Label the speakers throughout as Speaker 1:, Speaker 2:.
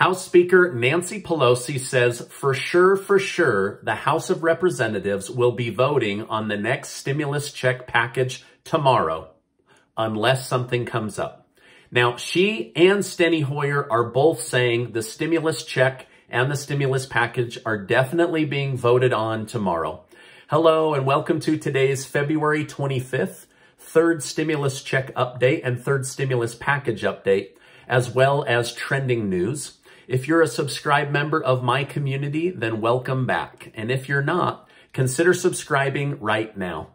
Speaker 1: House Speaker Nancy Pelosi says for sure, for sure, the House of Representatives will be voting on the next stimulus check package tomorrow, unless something comes up. Now, she and Steny Hoyer are both saying the stimulus check and the stimulus package are definitely being voted on tomorrow. Hello and welcome to today's February 25th, third stimulus check update and third stimulus package update, as well as trending news. If you're a subscribed member of my community, then welcome back. And if you're not, consider subscribing right now.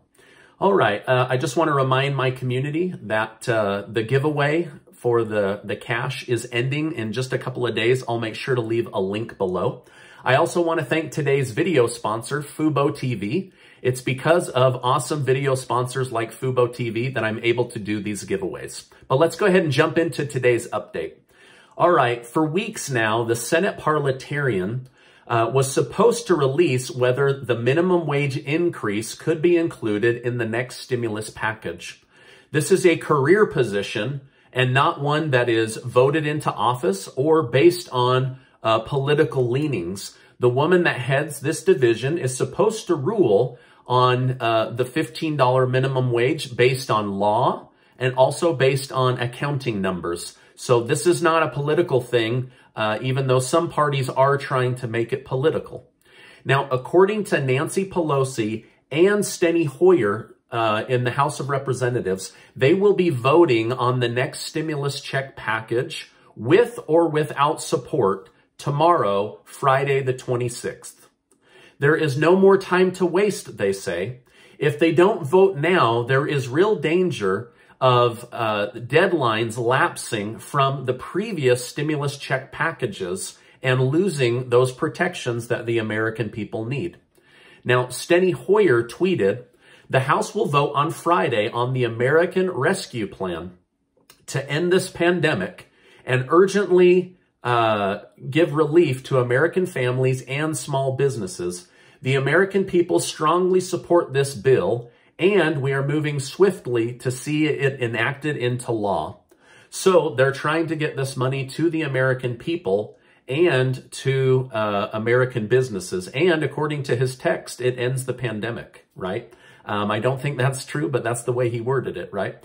Speaker 1: All right, uh, I just want to remind my community that uh, the giveaway for the, the cash is ending in just a couple of days. I'll make sure to leave a link below. I also want to thank today's video sponsor, Fubo TV. It's because of awesome video sponsors like Fubo TV that I'm able to do these giveaways. But let's go ahead and jump into today's update. All right, for weeks now, the Senate Parliamentarian uh, was supposed to release whether the minimum wage increase could be included in the next stimulus package. This is a career position and not one that is voted into office or based on uh, political leanings. The woman that heads this division is supposed to rule on uh, the $15 minimum wage based on law and also based on accounting numbers. So this is not a political thing, uh, even though some parties are trying to make it political. Now, according to Nancy Pelosi and Steny Hoyer uh, in the House of Representatives, they will be voting on the next stimulus check package with or without support tomorrow, Friday the 26th. There is no more time to waste, they say. If they don't vote now, there is real danger of uh, deadlines lapsing from the previous stimulus check packages and losing those protections that the American people need. Now, Steny Hoyer tweeted, the House will vote on Friday on the American Rescue Plan to end this pandemic and urgently uh, give relief to American families and small businesses. The American people strongly support this bill and we are moving swiftly to see it enacted into law. So they're trying to get this money to the American people and to uh, American businesses. And according to his text, it ends the pandemic, right? Um, I don't think that's true, but that's the way he worded it, right?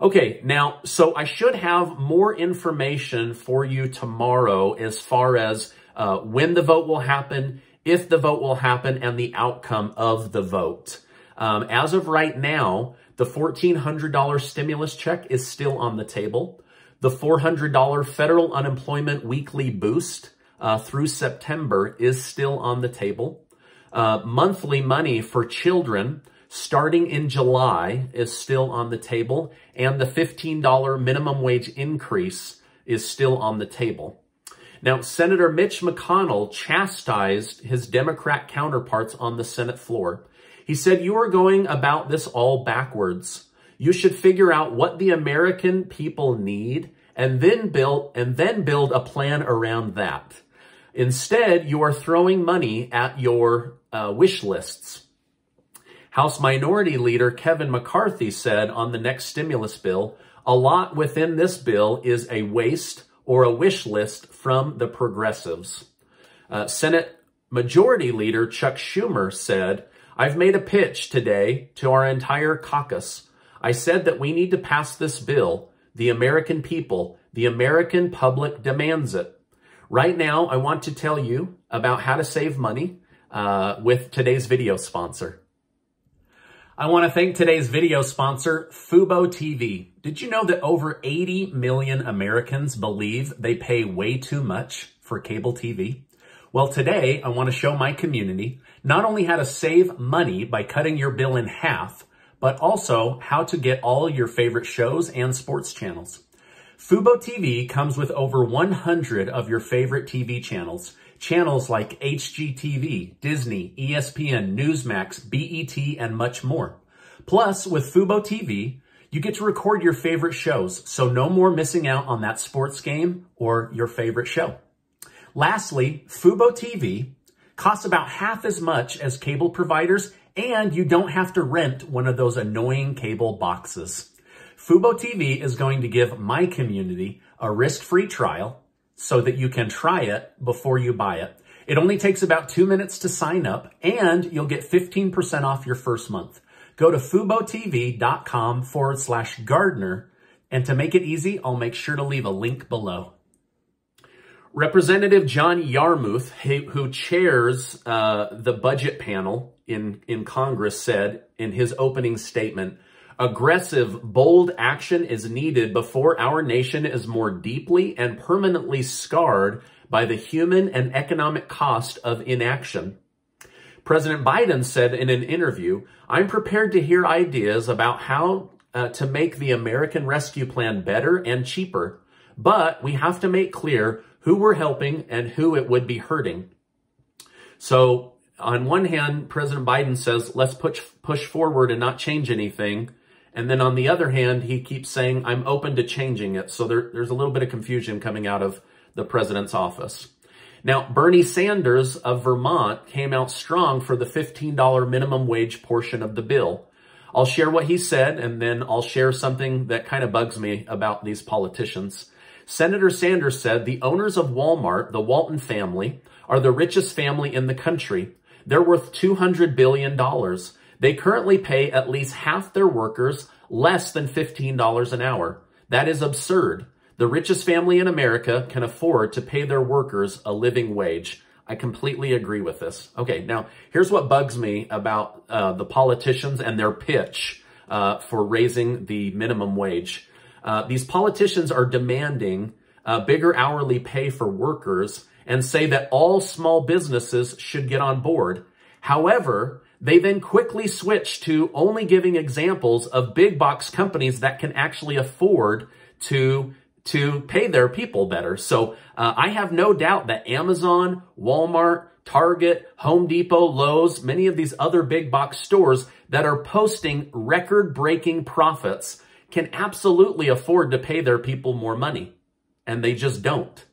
Speaker 1: Okay, now, so I should have more information for you tomorrow as far as uh, when the vote will happen, if the vote will happen, and the outcome of the vote. Um, as of right now, the $1,400 stimulus check is still on the table. The $400 federal unemployment weekly boost uh, through September is still on the table. Uh, monthly money for children starting in July is still on the table. And the $15 minimum wage increase is still on the table. Now, Senator Mitch McConnell chastised his Democrat counterparts on the Senate floor he said, you are going about this all backwards. You should figure out what the American people need and then build, and then build a plan around that. Instead, you are throwing money at your uh, wish lists. House Minority Leader Kevin McCarthy said on the next stimulus bill, a lot within this bill is a waste or a wish list from the progressives. Uh, Senate Majority Leader Chuck Schumer said, I've made a pitch today to our entire caucus. I said that we need to pass this bill. The American people, the American public demands it. Right now, I want to tell you about how to save money uh, with today's video sponsor. I want to thank today's video sponsor, Fubo TV. Did you know that over 80 million Americans believe they pay way too much for cable TV? Well, today I want to show my community not only how to save money by cutting your bill in half, but also how to get all your favorite shows and sports channels. Fubo TV comes with over 100 of your favorite TV channels. Channels like HGTV, Disney, ESPN, Newsmax, BET, and much more. Plus, with Fubo TV, you get to record your favorite shows, so no more missing out on that sports game or your favorite show. Lastly, Fubo TV costs about half as much as cable providers, and you don't have to rent one of those annoying cable boxes. Fubo TV is going to give my community a risk-free trial, so that you can try it before you buy it. It only takes about two minutes to sign up and you'll get 15% off your first month. Go to FuboTV.com forward slash Gardner. And to make it easy, I'll make sure to leave a link below. Representative John Yarmuth, who chairs uh, the budget panel in, in Congress, said in his opening statement, aggressive, bold action is needed before our nation is more deeply and permanently scarred by the human and economic cost of inaction. President Biden said in an interview, I'm prepared to hear ideas about how uh, to make the American Rescue Plan better and cheaper, but we have to make clear who we're helping and who it would be hurting. So on one hand, President Biden says, let's push, push forward and not change anything. And then on the other hand, he keeps saying, I'm open to changing it. So there, there's a little bit of confusion coming out of the president's office. Now, Bernie Sanders of Vermont came out strong for the $15 minimum wage portion of the bill. I'll share what he said, and then I'll share something that kind of bugs me about these politicians. Senator Sanders said the owners of Walmart, the Walton family, are the richest family in the country. They're worth $200 billion. They currently pay at least half their workers less than $15 an hour. That is absurd. The richest family in America can afford to pay their workers a living wage. I completely agree with this. Okay, now here's what bugs me about uh, the politicians and their pitch uh, for raising the minimum wage. Uh, these politicians are demanding uh, bigger hourly pay for workers and say that all small businesses should get on board. However, they then quickly switch to only giving examples of big box companies that can actually afford to to pay their people better. So uh, I have no doubt that Amazon, Walmart, Target, Home Depot, Lowe's, many of these other big box stores that are posting record breaking profits can absolutely afford to pay their people more money. And they just don't.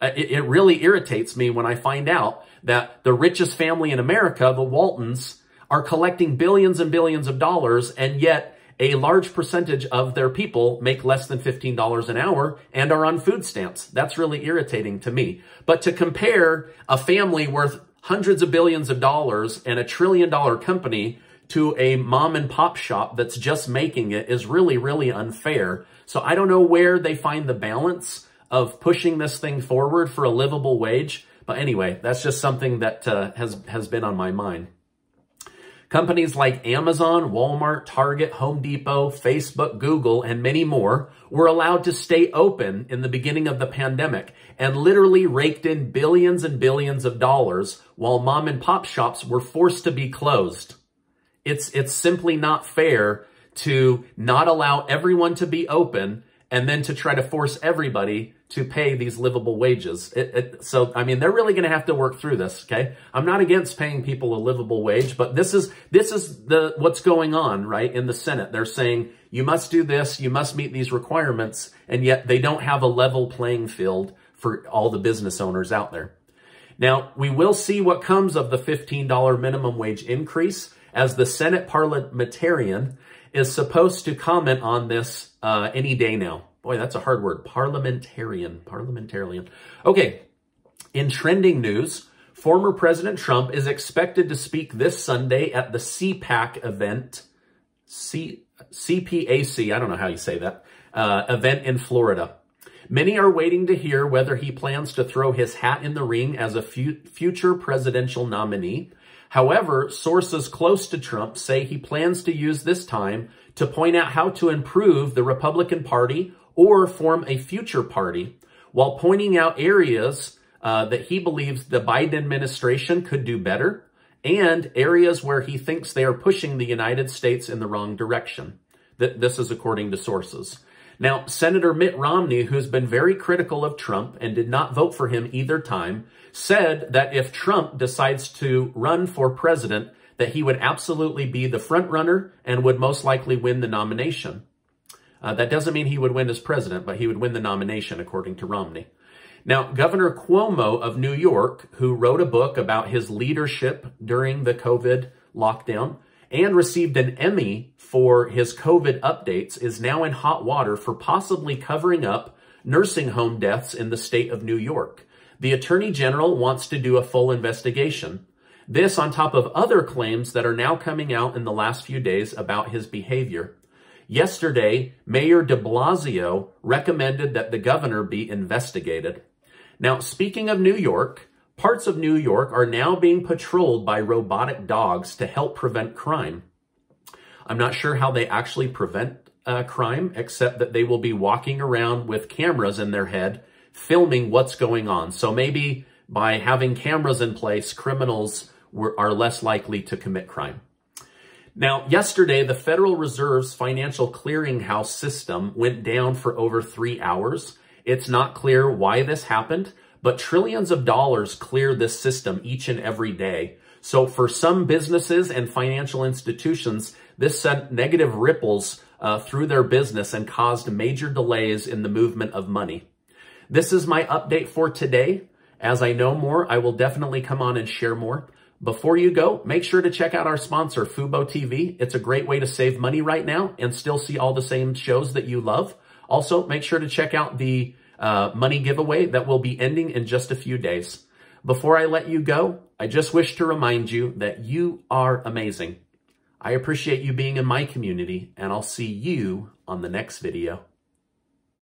Speaker 1: Uh, it, it really irritates me when I find out that the richest family in America, the Waltons, are collecting billions and billions of dollars and yet a large percentage of their people make less than $15 an hour and are on food stamps. That's really irritating to me. But to compare a family worth hundreds of billions of dollars and a trillion dollar company to a mom and pop shop that's just making it is really, really unfair. So I don't know where they find the balance of pushing this thing forward for a livable wage. But anyway, that's just something that uh, has, has been on my mind. Companies like Amazon, Walmart, Target, Home Depot, Facebook, Google, and many more were allowed to stay open in the beginning of the pandemic and literally raked in billions and billions of dollars while mom and pop shops were forced to be closed. It's, it's simply not fair to not allow everyone to be open and then to try to force everybody to pay these livable wages. It, it, so, I mean, they're really going to have to work through this, okay? I'm not against paying people a livable wage, but this is, this is the, what's going on, right, in the Senate. They're saying, you must do this, you must meet these requirements, and yet they don't have a level playing field for all the business owners out there. Now, we will see what comes of the $15 minimum wage increase as the Senate parliamentarian is supposed to comment on this uh, any day now. Boy, that's a hard word. Parliamentarian. Parliamentarian. Okay. In trending news, former President Trump is expected to speak this Sunday at the CPAC event. C CPAC, I don't know how you say that, uh, event in Florida. Many are waiting to hear whether he plans to throw his hat in the ring as a fu future presidential nominee. However, sources close to Trump say he plans to use this time to point out how to improve the Republican Party or form a future party while pointing out areas uh, that he believes the Biden administration could do better and areas where he thinks they are pushing the United States in the wrong direction. Th this is according to sources. Now, Senator Mitt Romney, who's been very critical of Trump and did not vote for him either time, said that if Trump decides to run for president, that he would absolutely be the front runner and would most likely win the nomination. Uh, that doesn't mean he would win as president, but he would win the nomination, according to Romney. Now, Governor Cuomo of New York, who wrote a book about his leadership during the COVID lockdown, and received an Emmy for his COVID updates, is now in hot water for possibly covering up nursing home deaths in the state of New York. The Attorney General wants to do a full investigation. This on top of other claims that are now coming out in the last few days about his behavior. Yesterday, Mayor de Blasio recommended that the governor be investigated. Now, speaking of New York, parts of New York are now being patrolled by robotic dogs to help prevent crime. I'm not sure how they actually prevent uh, crime, except that they will be walking around with cameras in their head, filming what's going on. So maybe by having cameras in place, criminals were, are less likely to commit crime. Now, yesterday, the Federal Reserve's financial clearinghouse system went down for over three hours. It's not clear why this happened, but trillions of dollars clear this system each and every day. So for some businesses and financial institutions, this sent negative ripples uh, through their business and caused major delays in the movement of money. This is my update for today. As I know more, I will definitely come on and share more. Before you go, make sure to check out our sponsor, Fubo TV. It's a great way to save money right now and still see all the same shows that you love. Also, make sure to check out the uh, money giveaway that will be ending in just a few days. Before I let you go, I just wish to remind you that you are amazing. I appreciate you being in my community, and I'll see you on the next video.